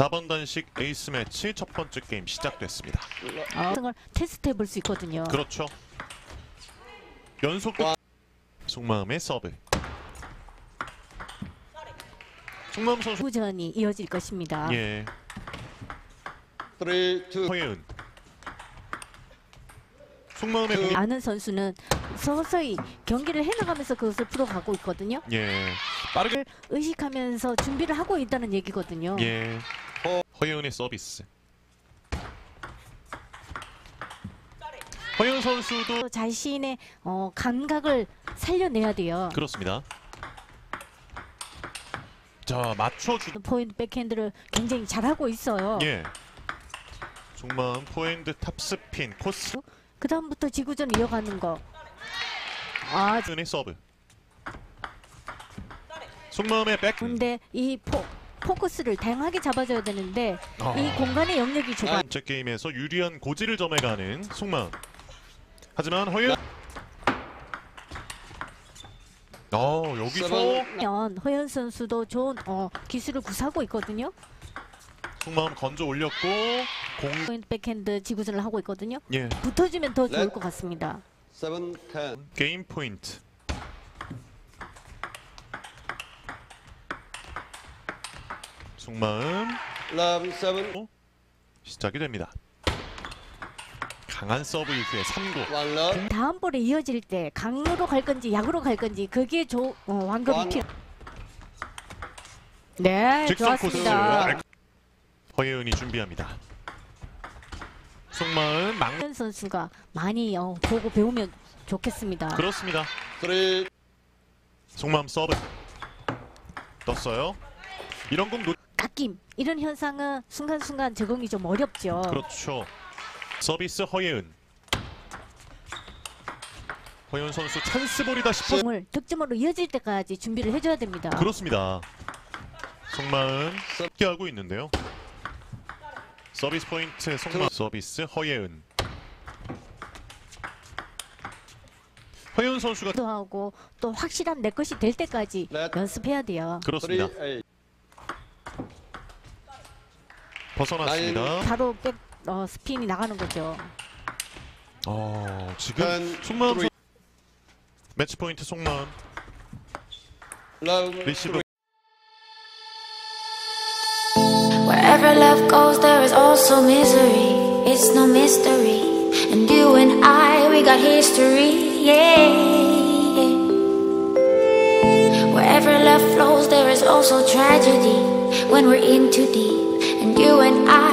4번 단식 에이스 매치 첫 번째 게임 시작됐습니다. 어, 등을 테스트 해 볼 수 있거든요. 그렇죠. 연속 송마음의 서브. 송마음 선수 후전이 이어질 것입니다. 예 three, two, 허예은. 송마음의 그- 공이 아는 선수는 서서히 경기를 해나가면서 그것을 풀어가고 있거든요. 예 빠르게 의식하면서 준비를 하고 있다는 얘기거든요. 예 허- 허예은의 서비스. 허예은 선수도 또 자신의 어, 감각을 살려내야 돼요. 그렇습니다. 자 맞춰주. 포인트 백핸드를 굉장히 잘하고 있어요. 예. 송마음 포핸드 탑스핀 코스 그 다음부터 지구전 이어가는 거. 아, 은의 서브. 속마음의 백. 근데 이 포, 포커스를 다양하게 잡아줘야 되는데 아. 이 공간의 영역이 좁아. 번째 게임에서 유리한 고지를 점해가는 속마음. 하지만 허연. 어 여기서 seven, 면 허연 선수도 좋은 어, 기술을 구사하고 있거든요. 속마음 건져 올렸고 공. 포인트 백핸드 지구전을 하고 있거든요. 예. 붙어주면 더 좋을 네. 것 같습니다. seven, ten. 게임 포인트. 송마음 Love, seven, 시작이 됩니다. 강한 서브 이후에 3구. one love, 다음 볼에 이어질 때 강으로 갈 건지 약으로 갈 건지 그게 조, 어, 완급이 완- 필요. 네. 좋았습니다. 알- 허예은이 준비합니다. 송마음 막 허예은 선수가 많이 어, 보고 배우면 좋겠습니다. 그렇습니다. 송마음 서브 떴어요. 이런 공 놓... 깎임 이런 현상은 순간순간 적응이 좀 어렵죠. 그렇죠. 서비스 허예은. 허예은 선수 찬스볼이다 싶어. 공을 득점으로 이어질 때까지 준비를 해줘야 됩니다. 그렇습니다. 송마음 쉽게 하고 있는데요. 서비스 포인트 속마음 서비스 허예은. 허예은 선수가 도 하고 또 확실한 내 것이 될 때까지 네. 연습해야 돼요. 그렇습니다. three, eight. 벗어났습니다. 바로 백 어, 스핀이 나가는 거죠. 어, 지금 ten, 속마음 three, 선- 매치 포인트 속마음 love, 리시브 Wherever love goes, there is also misery. It's no mystery. And you and I, we got history. Yeah. Wherever love flows, there is also tragedy. When we're in too deep. and you and I.